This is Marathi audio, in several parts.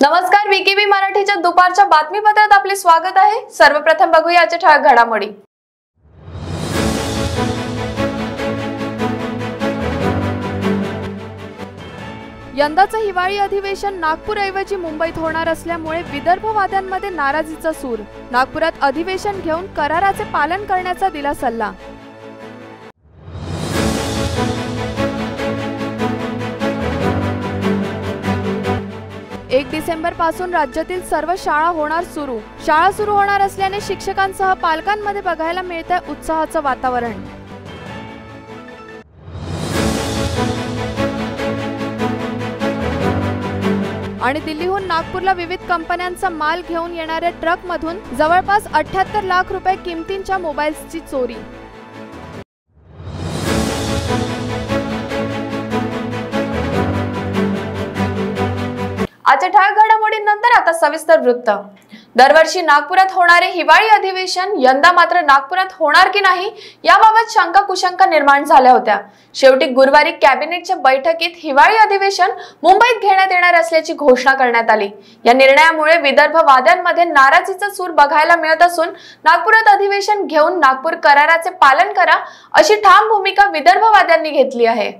नमस्कार केबी मराठीच्या दुपारच्या बातमीपत्रात आपले स्वागत आहे. सर्वप्रथम बघूया आजच्या ठळक घडामोडी. यंदाचं हिवाळी अधिवेशन नागपूरऐवजी मुंबईत होणार असल्यामुळे विदर्भवाद्यांमध्ये नाराजीचा सूर. नागपुरात अधिवेशन घेऊन कराराचे पालन करण्याचा दिला सल्ला. एक डिसेंबरपासून राज्यातील सर्व शाळा होणार सुरू. शाळा सुरू होणार असल्याने शिक्षकांसह पालकांमध्ये बघायला मिळतंय उत्साहाचं वातावरण. आणि दिल्लीहून नागपूरला विविध कंपन्यांचा माल घेऊन येणाऱ्या ट्रकमधून जवळपास अठ्याहत्तर लाख रुपये किमतींच्या मोबाईल्सची चोरी. सविस्तर वृत्त. दरवर्षी नागपुरात होणारे हिवाळी अधिवेशन यंदा मात्र नागपुरात होणार की नाही याबाबत शंका कुशंका निर्माण झाल्या होत्या. शेवटी गुरुवारी कॅबिनेटच्या बैठकीत हिवाळी अधिवेशन मुंबईत घेण्यात येणार असल्याची घोषणा करण्यात आली. या निर्णयामुळे विदर्भ वाद्यांमध्ये नाराजीचा सूर बघायला मिळत असून नागपुरात अधिवेशन घेऊन नागपूर कराराचे पालन करा अशी ठाम भूमिका विदर्भवाद्यांनी घेतली आहे.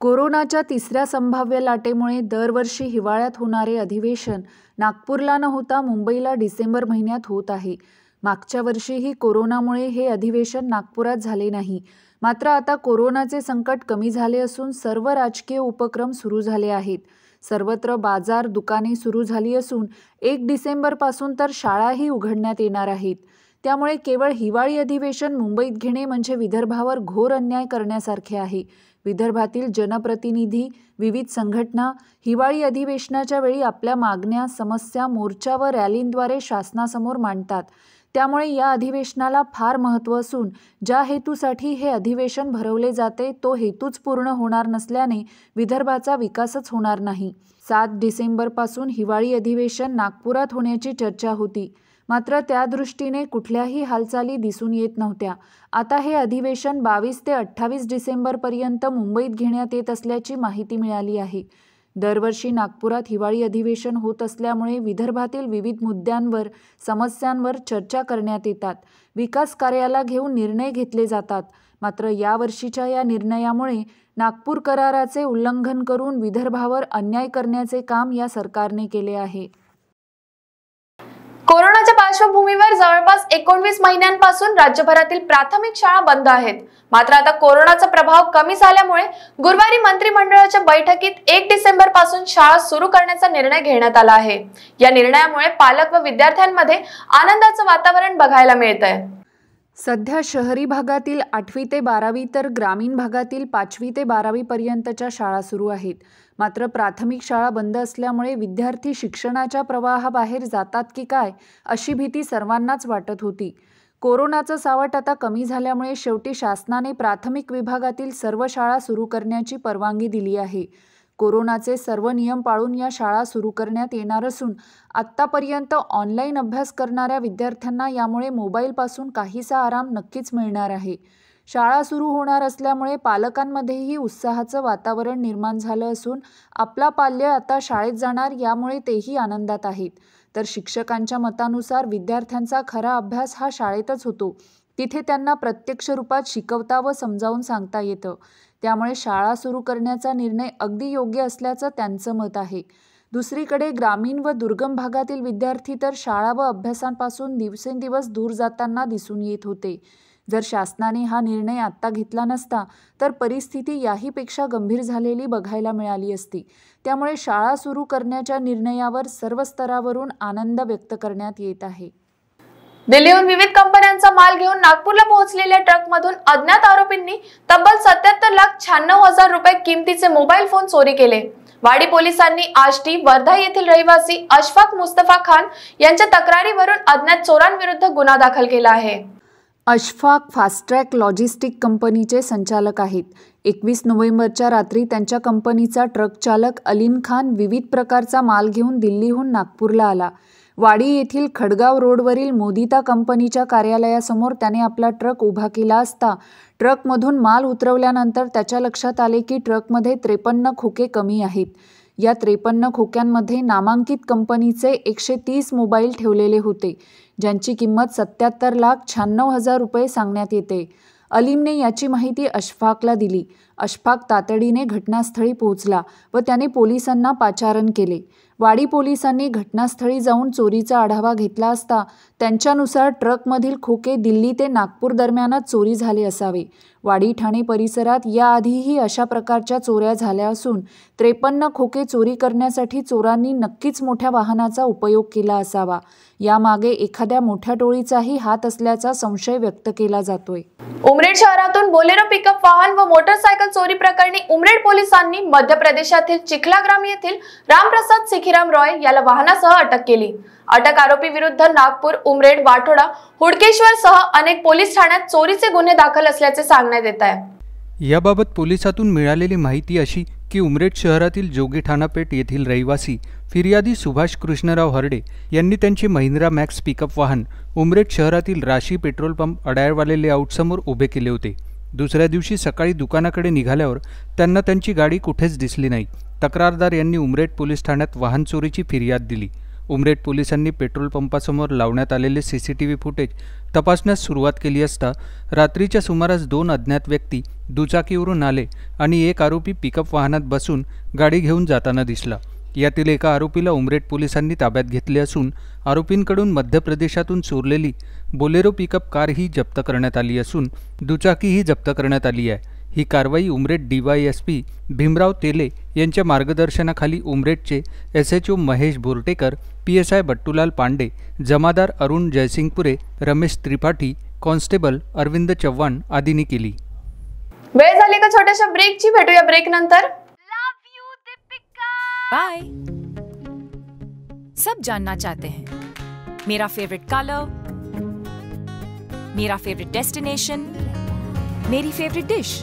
कोरोनाच्या तिसऱ्या संभाव्य लाटेमुळे दरवर्षी हिवाळ्यात होणारे अधिवेशन नागपूरला न होता मुंबईला डिसेंबर महिन्यात होत आहे. मागच्या वर्षीही कोरोनामुळे हे अधिवेशन नागपुरात झाले नाही. मात्र आता कोरोनाचे संकट कमी झाले असून सर्व राजकीय उपक्रम सुरू झाले आहेत. सर्वत्र बाजार दुकाने सुरू झाली असून एक डिसेंबरपासून तर शाळाही उघडण्यात येणार आहेत. त्यामुळे केवळ हिवाळी अधिवेशन मुंबईत घेणे म्हणजे विदर्भावर घोर अन्याय करण्यासारखे आहे. विदर्भातील जनप्रतिनिधी विविध संघटना हिवाळी अधिवेशनाच्या वेळी आपल्या मागण्या समस्या मोर्चा व रॅलींद्वारे शासनासमोर मांडतात. त्यामुळे या अधिवेशनाला फार महत्त्व असून ज्या हेतूसाठी हे अधिवेशन भरवले जाते तो हेतूच पूर्ण होणार नसल्याने विदर्भाचा विकासच होणार नाही. सात डिसेंबरपासून हिवाळी अधिवेशन नागपुरात होण्याची चर्चा होती. मात्र त्या दृष्टीने कुठल्याही हालचाली दिसून येत नव्हत्या. आता हे अधिवेशन बावीस ते अठ्ठावीस डिसेंबरपर्यंत मुंबईत घेण्यात येत असल्याची माहिती मिळाली आहे. दरवर्षी नागपुरात हिवाळी अधिवेशन होत असल्यामुळे विदर्भातील विविध मुद्द्यांवर समस्यांवर चर्चा करण्यात येतात. विकास कार्याला घेऊन निर्णय घेतले जातात. मात्र यावर्षीच्या या निर्णयामुळे नागपूर कराराचे उल्लंघन करून विदर्भावर अन्याय करण्याचे काम या सरकारने केले आहे. पार्श्वभूमीवर जवळपास एकोणवीस महिन्यांपासून राज्यभरातील प्राथमिक शाळा बंद आहेत. मात्र आता कोरोनाचा प्रभाव कमी झाल्यामुळे गुरुवारी मंत्रिमंडळाच्या बैठकीत एक डिसेंबरपासून शाळा सुरू करण्याचा निर्णय घेण्यात आला आहे. या निर्णयामुळे पालक व विद्यार्थ्यांमध्ये आनंदाचं वातावरण बघायला मिळत आहे सध्या शहरी भागातील आठवी ते बारावी तर ग्रामीण भागातील पाचवी ते बारावीपर्यंतच्या शाळा सुरू आहेत. मात्र प्राथमिक शाळा बंद असल्यामुळे विद्यार्थी शिक्षणाच्या प्रवाहाबाहेर जातात की काय अशी भीती सर्वांनाच वाटत होती. कोरोनाचं सावट आता कमी झाल्यामुळे शेवटी शासनाने प्राथमिक विभागातील सर्व शाळा सुरू करण्याची परवानगी दिली आहे. कोरोनाचे सर्व नियम पाळून या शाळा सुरू करण्यात येणार असून आत्तापर्यंत ऑनलाईन अभ्यास करणाऱ्या विद्यार्थ्यांना यामुळे मोबाईलपासून काहीसा आराम नक्कीच मिळणार आहे. शाळा सुरू होणार असल्यामुळे पालकांमध्येही उत्साहाचं वातावरण निर्माण झालं असून आपला पाल्य आता शाळेत जाणार यामुळे तेही आनंदात आहेत. तर शिक्षकांच्या मतानुसार विद्यार्थ्यांचा खरा अभ्यास हा शाळेतच होतो. तिथे त्यांना प्रत्यक्ष रूपात शिकवता व समजावून सांगता येतं. त्यामुळे शाळा सुरू करण्याचा निर्णय अगदी योग्य असल्याचं त्यांचं मत आहे. दुसरीकडे ग्रामीण व दुर्गम भागातील विद्यार्थी तर शाळा व अभ्यासांपासून दिवसेंदिवस दूर जाताना दिसून येत होते. जर शासनाने हा निर्णय आत्ता घेतला नसता तर परिस्थिती याहीपेक्षा गंभीर झालेली बघायला मिळाली असती. त्यामुळे शाळा सुरू करण्याच्या निर्णयावर सर्व स्तरावरून आनंद व्यक्त करण्यात येत आहे. दिल्लीहून विविध कंपन्यांचा माल घेऊन नागपूरला पोहोचलेल्या ट्रकमधून अज्ञात आरोपींनी तब्बल सत्याहत्तर लाख शहाण्णव हजार रुपये किमतीचे मोबाईल फोन चोरी केले. वाडी पोलिसांनी आष्टी वर्धा येथील रहिवासी अशफाक मुस्तफा खान यांच्या तक्रारीवरून अज्ञात चोरांविरुद्ध गुन्हा दाखल केला आहे. अशफाक फास्ट्रॅक लॉजिस्टिक कंपनीचे संचालक आहेत. एकवीस नोव्हेंबरच्या रात्री त्यांच्या कंपनीचा ट्रक चालक अलीम खान विविध प्रकारचा माल घेऊन दिल्लीहून नागपूरला आला. वाडी येथील खडगाव रोडवरील मोदिता कंपनीच्या कार्यालयासमोर त्याने आपला ट्रक उभा केला असता. ट्रकमधून माल उतरवल्यानंतर त्याच्या लक्षात आले की ट्रकमध्ये त्रेपन्न खोके कमी आहेत. या त्रेपन्न खोक्यांमध्ये नामांकित कंपनीचे एकशे तीस मोबाईल ठेवलेले होते ज्यांची किंमत सत्याहत्तर लाख शहाण्णव हजार रुपये सांगण्यात येते. अलीमने याची माहिती अशफाकला दिली. अशफाक तातडीने घटनास्थळी पोहोचला व त्याने पोलिसांना पाचारण केले. वाडी पोलिसांनी घटनास्थळी जाऊन चोरीचा आढावा घेतला असता त्यांच्यानुसार ट्रकमधील खोके दिल्ली ते नागपूर दरम्यानच चोरी झाले असावे. वाडी ठाणे परिसरात याआधीही अशा प्रकारच्या चोऱ्या झाल्या असून त्रेपन्न खोके चोरी करण्यासाठी चोरांनी नक्कीच मोठ्या वाहनाचा उपयोग केला असावा. यामागे एखाद्या मोठ्या टोळीचाही हात असल्याचा संशय व्यक्त केला जातोय. उमरेड शहरातून बोलेरो पिकअप वाहन व मोटरसायकल चोरी प्रकरणी उमरेड पोलिसांनी मध्य प्रदेशातील चिखलाग्राम येथील रामप्रसाद सिखिराम रॉय याला वाहनासह अटक केली. अटक आरोपी विरुद्ध नागपूर उमरेड वाठोडा हुडकेश्वर सह अनेक पोलीस ठाण्यात चोरीचे गुन्हे दाखल असल्याचे सांगण्यात येत आहे. याबाबत पोलिसातून मिळालेली माहिती अशी की उमरेड शहरातील जोगी ठाणापेठ येथील रहिवासी फिर्यादी सुभाष कृष्णराव हरडे यांनी त्यांचे महिंद्रा मॅक्स पिकअप वाहन उमरेड शहरातील राशी पेट्रोल पंप अडायरवाले लेआउटसमोर उभे केले होते. दुसऱ्या दिवशी सकाळी दुकानाकडे निघाल्यावर त्यांना त्यांची गाडी कुठेच दिसली नाही. तक्रारदार यांनी उमरेड पोलीस ठाण्यात वाहन चोरीची फिर्याद दिली. उमरेड पोलिसांनी पेट्रोल पंपासमोर लावण्यात आलेले C C T V footage तपासण्यास सुरुवात केली असता रात्रीच्या सुमारास दोन अज्ञात व्यक्ती दुचाकीवरून आले आणि एक आरोपी पिकअप वाहनात बसून गाडी घेऊन जाताना दिसला. यातील एका आरोपीला उमरेड पोलिसांनी ताब्यात घेतले असून आरोपींकडून मध्य प्रदेशातून चोरलेली बोलेरो पिकअप कारही जप्त करण्यात आली असून दुचाकीही जप्त करण्यात आली आहे. ही कारवाई Umred D Y S P Bhimrao Tele यांच्या मार्गदर्शनाखाली उमरेडचे S H O Mahesh Bortekar P S I Battulal Pande Jamadar Arun जयसिंगपुरे Ramesh Tripathi constable Arvind Chavan आदींनी केली. वेळ झाली का छोट्याशा ब्रेकची? भेटूया ब्रेक नंतर. बाय सब जानना चाहते हैं। मेरा फेवरेट कलर मेरा फेवरेट डेस्टिनेशन मेरी फेवरेट डिश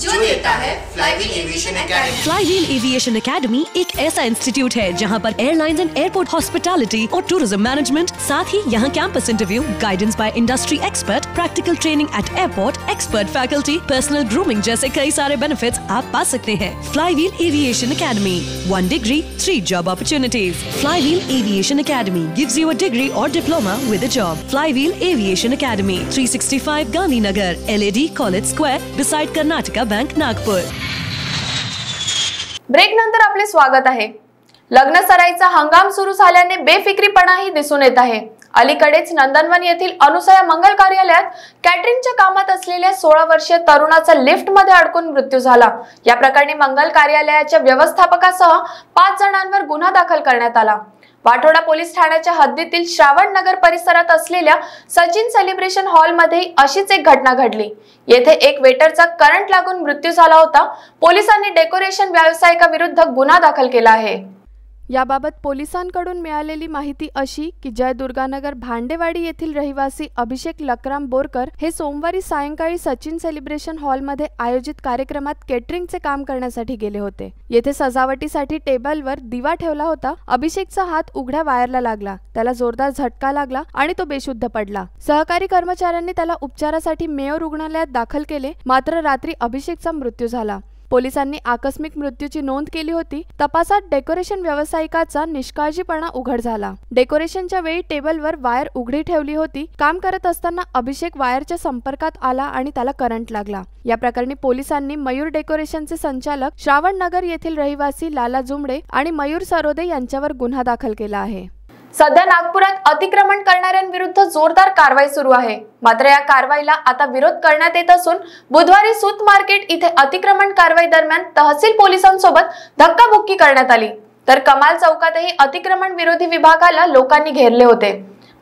जो देता है Flywheel aviation academy Flywheel aviation academy एक ऐसा इंस्टीट्यूट है जहाँ पर एयरलाइंस एंड एयरपोर्ट हॉस्पिटैलिटी और टूरिज़्म मैनेजमेंट साथ ही यहाँ campus interview guidance by industry expert practical training at airport expert faculty personal grooming जैसे कई सारे बेनिफिट्स आप पा सकते हैं। Flywheel aviation academy one degree three job opportunities Flywheel aviation academy gives you a degree और diploma with a job Flywheel aviation academy three sixty five Gandhinagar L E D college square beside Karnataka bank Nagpur break नंतर आपले स्वागत आहे. लग्न सराईचा हंगाम सुरू झाल्याने बेफिक्रीपणाही दिसून येत आहे. अलीकडेच नंदनवन येथील अनुसया मंगल कार्यालयात कॅटरिंगच्या कामात असलेल्या सोळा वर्षीय तरुणाचा लिफ्टमध्ये अडकून मृत्यू झाला. या प्रकरणी मंगल कार्यालयाच्या व्यवस्थापकासह पाच जणांवर गुन्हा दाखल करण्यात आला. वाठोडा पोलीस ठाण्याच्या हद्दीतील श्रावण नगर परिसरात असलेल्या सचिन सेलिब्रेशन हॉलमध्ये अशीच एक घटना घडली. येथे एक वेटरचा करंट लागून मृत्यू झाला होता. पोलिसांनी डेकोरेशन व्यावसायिकाविरुद्ध गुन्हा दाखल केला आहे. याबाबत पोलिसांकडून मिळालेली माहिती अशी की जयदुर्गानगर भांडेवाडी येथील रहिवासी अभिषेक लकराम बोरकर हे सोमवारी सायंकाळी सचिन सेलिब्रेशन हॉलमध्ये आयोजित कार्यक्रमात केटरिंगचे काम करण्यासाठी गेले होते. येथे सजावटीसाठी टेबलवर दिवा ठेवला होता. अभिषेकचा हात उघड्या वायरला लागला. त्याला जोरदार झटका लागला आणि तो बेशुद्ध पडला. सहकारी कर्मचाऱ्यांनी त्याला उपचारासाठी मेयो रुग्णालयात दाखल केले. मात्र रात्री अभिषेकचा मृत्यू झाला. पोलिसांनी आकस्मिक मृत्यूची नोंद केली होती तपासात डेकोरेशन व्यावसायिकाचा निष्काळजीपणा उघड झाला. डेकोरेशनच्या वेळी टेबलवर वायर उघडी ठेवली होती काम करत असताना अभिषेक वायरच्या संपर्कात आला आणि त्याला करंट लागला. या प्रकरणी पोलिसांनी मयूर डेकोरेशनचे संचालक श्रावण नगर येथील रहिवासी लाला जुमडे आणि मयूर सरोदे यांच्यावर गुन्हा दाखल केला आहे. सध्या नागपुरात अतिक्रमण करणाऱ्यांविरुद्ध जोरदार कारवाई सुरू आहे. मात्र या कारवाईला आता विरोध करण्यात येत असून बुधवारी सूत मार्केट इथे अतिक्रमण कारवाई दरम्यान तहसील पोलिसांसोबत धक्काबुक्की करण्यात आली. तर कमाल चौकातही अतिक्रमण विरोधी विभागाला लोकांनी घेरले होते.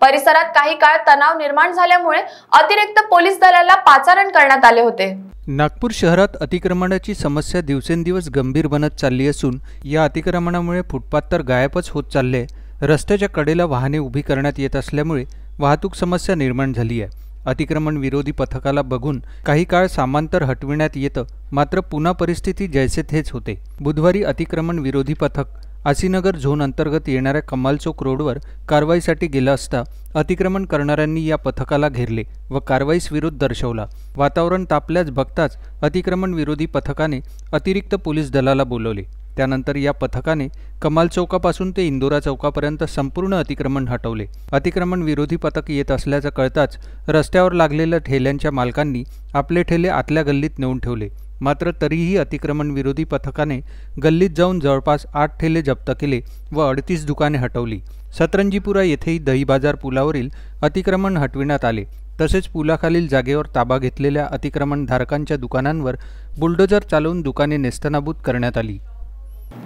परिसरात काही काळ तणाव निर्माण झाल्यामुळे अतिरिक्त पोलीस दलाला पाचारण करण्यात आले होते. नागपूर शहरात अतिक्रमणाची समस्या दिवसेंदिवस गंभीर बनत चालली असून या अतिक्रमणामुळे फुटपाथ तर गायबच होत चालले रस्त्याच्या कडेला वाहने उभी करण्यात येत असल्यामुळे वाहतूक समस्या निर्माण झाली आहे. अतिक्रमण विरोधी पथकाला बघून काही काळ सामांतर हटविण्यात येतं मात्र पुन्हा परिस्थिती जैसे थेच होते. बुधवारी अतिक्रमण विरोधी पथक आसीनगर झोन अंतर्गत येणाऱ्या कमाल चौक रोडवर कारवाईसाठी गेलं असता अतिक्रमण करणाऱ्यांनी या पथकाला घेरले व कारवाईस विरोध दर्शवला. वातावरण तापल्याच बघताच अतिक्रमण विरोधी पथकाने अतिरिक्त पोलीस दलाला बोलवले. त्यानंतर या पथकाने कमाल चौकापासून ते इंदोरा चौकापर्यंत संपूर्ण अतिक्रमण हटवले. अतिक्रमण विरोधी पथक येत असल्याचं कळताच रस्त्यावर लागलेल्या ठेल्यांच्या मालकांनी आपले ठेले आतल्या गल्लीत नेऊन ठेवले. मात्र तरीही अतिक्रमण विरोधी पथकाने गल्लीत जाऊन जवळपास आठ ठेले जप्त केले व अडतीस दुकाने हटवली. सतरंजीपुरा येथेही दही बाजार पुलावरील अतिक्रमण हटविण्यात आले. तसेच पुलाखालील जागेवर ताबा घेतलेल्या अतिक्रमणधारकांच्या दुकानांवर बुलडोजर चालवून दुकाने नेस्तनाबूत करण्यात आली.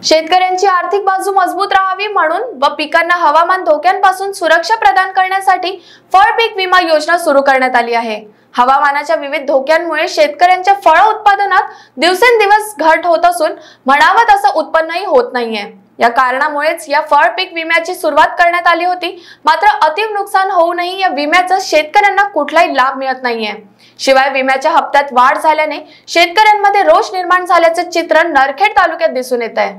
शेतकऱ्यांची आर्थिक बाजू मजबूत राहावी म्हणून व पिकांना हवामान धोक्यांपासून सुरक्षा प्रदान करण्यासाठी फळ पीक विमा योजना सुरू करण्यात आली आहे. हवामानाच्या विविध धोक्यांमुळे शेतकऱ्यांच्या फळ उत्पादनात दिवसेंदिवस घट होत असून म्हणावं तसं उत्पन्नही होत नाहीये. या कारणामुळेच या फळ पीक विम्याची सुरुवात करण्यात आली होती. मात्र अतिव नुकसान होऊनही या विम्याचा शेतकऱ्यांना कुठलाही लाभ मिळत नाहीये. शिवाय विम्याच्या हप्त्यात वाढ झाल्याने शेतकऱ्यांमध्ये रोष निर्माण झाल्याचं चित्र नरखेड तालुक्यात दिसून येत आहे.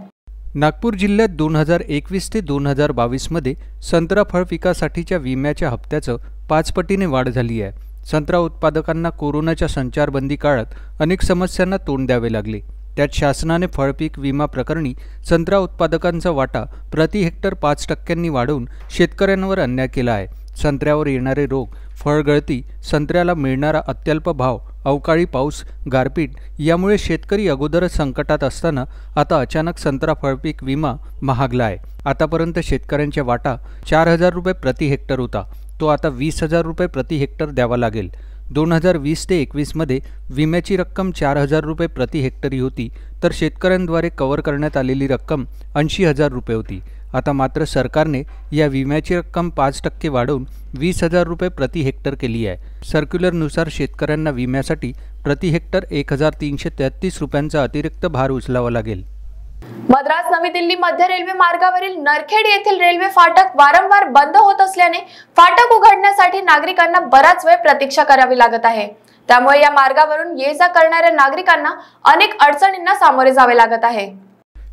नागपूर जिल्ह्यात दोन हजार एकवीस ते दोन हजार बावीसमध्ये संत्रा फळ पिकासाठीच्या विम्याच्या हप्त्याचं पाचपटीने वाढ झाली आहे. संत्रा उत्पादकांना कोरोनाच्या संचारबंदी काळात अनेक समस्यांना तोंड द्यावे लागले. त्यात शासनाने फळपीक विमा प्रकरणी संत्रा उत्पादकांचा वाटा प्रति हेक्टर पाच टक्क्यांनी वाढवून शेतकऱ्यांवर अन्याय केला आहे. संत्र्यावर येणारे रोग फळगळती संत्र्याला मिळणारा अत्यल्प भाव अवकाळी पाऊस गारपीट यामुळे शेतकरी अगोदरच संकटात असताना आता अचानक संत्रा फळपीक विमा महागला आहे आतापर्यंत शेतकऱ्यांच्या वाटा चार हजार रुपये प्रति हेक्टर होता. तो आता वीस हजार रुपये प्रति हेक्टर द्यावा लागेल. दोन हजार वीस ते एकवीसमध्ये विम्याची रक्कम चार हजार रुपये प्रति हेक्टरी होती तर शेतकऱ्यांद्वारे कव्हर करण्यात आलेली रक्कम ऐंशी हजार रुपये होती. आता मात्र सरकारने या विम्याची रक्कम पाच टक्के वाढवून वीस हजार रुपये प्रति हेक्टर केली आहे. सर्क्युलरनुसार शेतकऱ्यांना विम्यासाठी प्रति हेक्टर एक हजार तीनशे तेहतीस रुपयांचा अतिरिक्त भार उचलावा लागेल. मद्रास नवी दिल्ली मध्य रेल्वे मार्गावरील नरखेड येथील रेल्वे फाटक वारंवार बंद होत असल्याने फाटक उघडण्यासाठी नागरिकांना बराच वेळ प्रतीक्षा करावी लागत आहे. त्यामुळे या मार्गावरून ये जा करणाऱ्या नागरिकांना अनेक अडचणींना सामोरे जावे लागत आहे.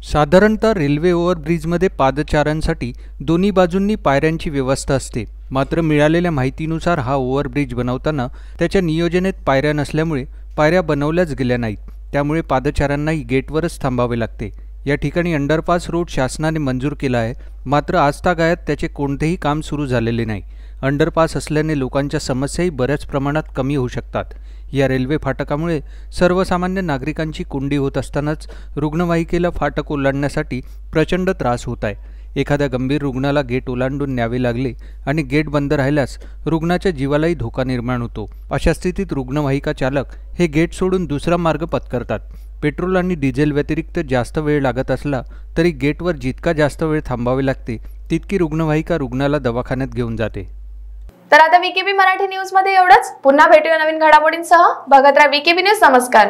साधारणतः रेल्वे ओव्हरब्रिजमध्ये पादचाऱ्यांसाठी दोन्ही बाजूंनी पायऱ्यांची व्यवस्था असते. मात्र मिळालेल्या माहितीनुसार हा ओव्हरब्रिज बनवताना त्याच्या नियोजनेत पायऱ्या नसल्यामुळे पायऱ्या बनवल्याच गेल्या नाहीत. त्यामुळे पादचाऱ्यांनाही गेटवरच थांबावे लागते. या ठिकाणी अंडरपास रोड शासनाने मंजूर केला आहे. मात्र आजतागायत त्याचे कोणतेही काम सुरू झालेले नाही. अंडरपास असल्याने लोकांच्या समस्याही बऱ्याच प्रमाणात कमी होऊ शकतात. या रेल्वे फाटकामुळे सर्वसामान्य नागरिकांची कुंडी होत असतानाच रुग्णवाहिकेला फाटक ओलांडण्यासाठी प्रचंड त्रास होत आहे. एखाद्या गंभीर रुग्णाला गेट ओलांडून न्यावे लागले आणि गेट बंद राहिल्यास रुग्णाच्या जीवालाही धोका निर्माण होतो. अशा स्थितीत रुग्णवाहिका चालक हे गेट सोडून दुसरा मार्ग पत्करतात. पेट्रोल आणि डिझेल व्यतिरिक्त जास्त वेळ लागत असला तरी गेटवर जितका जास्त वेळ थांबावे लागते तितकी रुग्णवाहिका रुग्णाला दवाखान्यात घेऊन जाते. तर आता विकेबी मराठी न्यूजमध्ये एवढंच. पुन्हा भेटूया नवीन घडामोडींसह. बघत राहा विकेबी न्यूज. नमस्कार.